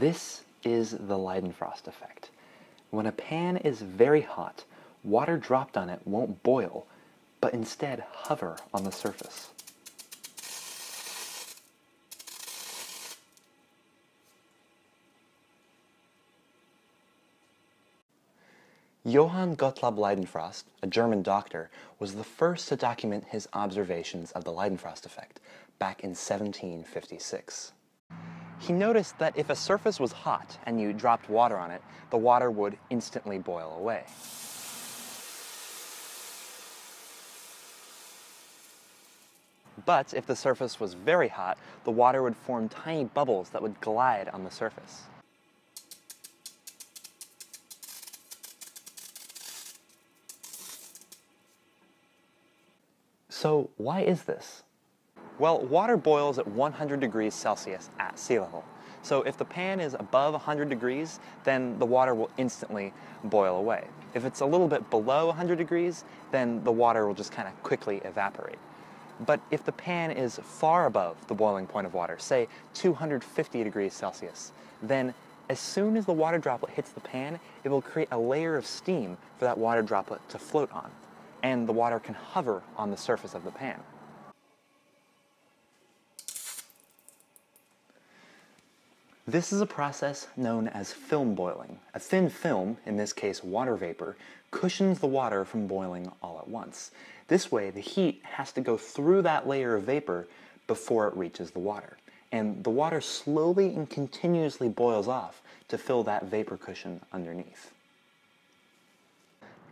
This is the Leidenfrost effect. When a pan is very hot, water dropped on it won't boil, but instead hover on the surface. Johann Gottlob Leidenfrost, a German doctor, was the first to document his observations of the Leidenfrost effect back in 1756. He noticed that if a surface was hot and you dropped water on it, the water would instantly boil away. But if the surface was very hot, the water would form tiny bubbles that would glide on the surface. So why is this? Well, water boils at 100 degrees Celsius at sea level. So if the pan is above 100 degrees, then the water will instantly boil away. If it's a little bit below 100 degrees, then the water will just kind of quickly evaporate. But if the pan is far above the boiling point of water, say 250 degrees Celsius, then as soon as the water droplet hits the pan, it will create a layer of steam for that water droplet to float on, and the water can hover on the surface of the pan. This is a process known as film boiling. A thin film, in this case water vapor, cushions the water from boiling all at once. This way, the heat has to go through that layer of vapor before it reaches the water. And the water slowly and continuously boils off to fill that vapor cushion underneath.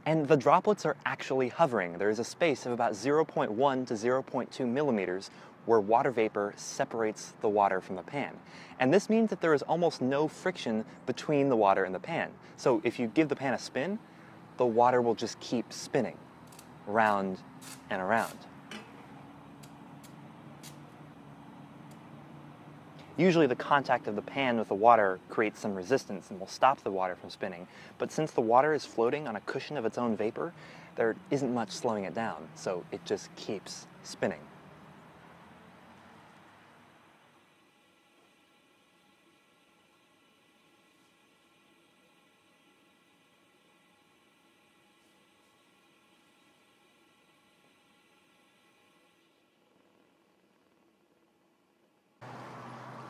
And the droplets are actually hovering. There is a space of about 0.1 to 0.2 millimeters where water vapor separates the water from the pan. And this means that there is almost no friction between the water and the pan. So if you give the pan a spin, the water will just keep spinning round and around. Usually the contact of the pan with the water creates some resistance and will stop the water from spinning. But since the water is floating on a cushion of its own vapor, there isn't much slowing it down, so it just keeps spinning.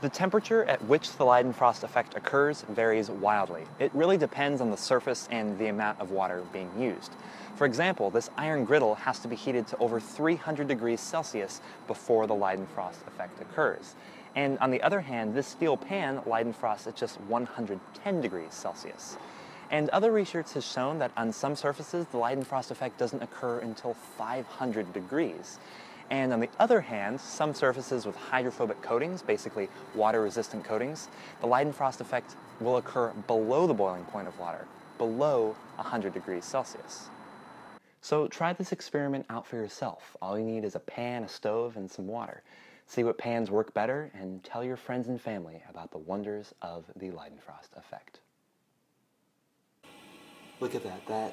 The temperature at which the Leidenfrost effect occurs varies wildly. It really depends on the surface and the amount of water being used. For example, this iron griddle has to be heated to over 300 degrees Celsius before the Leidenfrost effect occurs. And on the other hand, this steel pan, Leidenfrost at just 110 degrees Celsius. And other research has shown that on some surfaces, the Leidenfrost effect doesn't occur until 500 degrees. And on the other hand, some surfaces with hydrophobic coatings, basically water-resistant coatings, the Leidenfrost effect will occur below the boiling point of water, below 100 degrees Celsius. So try this experiment out for yourself. All you need is a pan, a stove, and some water. See what pans work better, and tell your friends and family about the wonders of the Leidenfrost effect. Look at that. That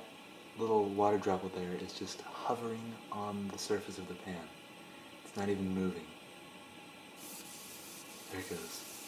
little water droplet there is just hovering on the surface of the pan. It's not even moving. There it goes.